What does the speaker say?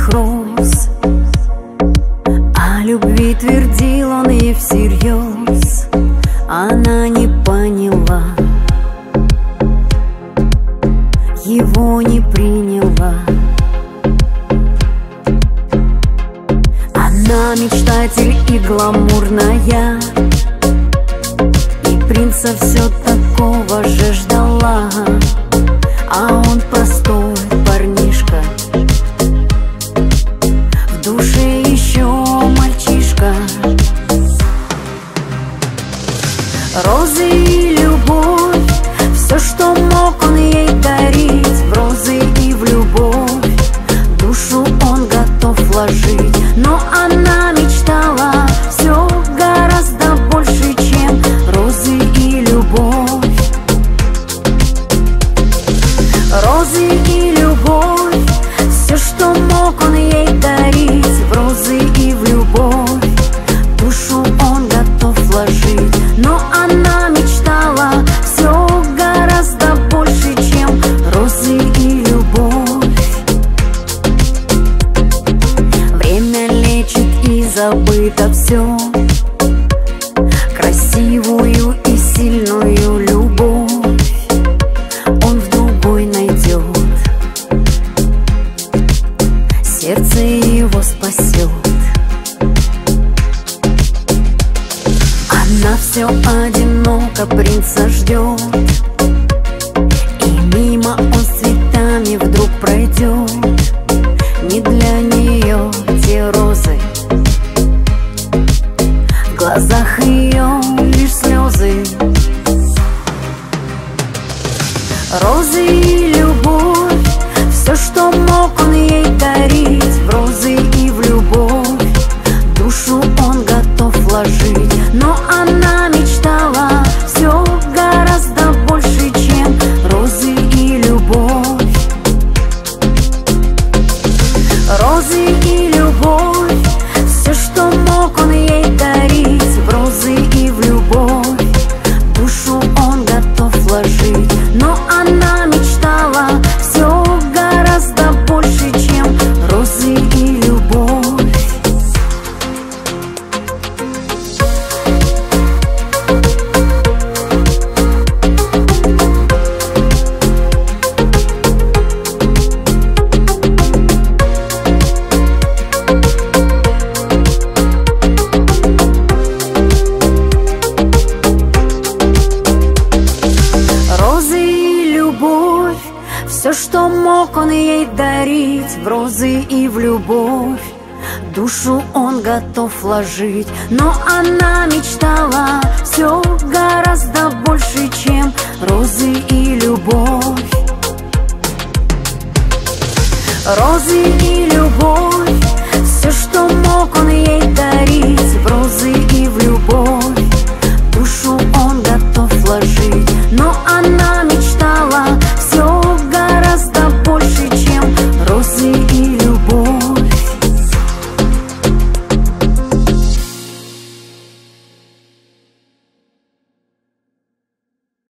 нежных роз. О любви твердил он ей всерьез Она не поняла. Его не приняла. Она мечтатель и гламурная И принца все такого же ждала. А он простой. Готов вложить Но она забыто все Красивую и сильную любовь Он в другой найдет Сердце его спасет Она все одиноко принца ждет Розы и любовь Все, что мог он ей дарить. В розы и Все, что мог он ей дарить В розы и в любовь. Душу он готов вложить Но она мечтала Все гораздо больше, чем Розы и любовь. Розы и любовь Все, что мог он ей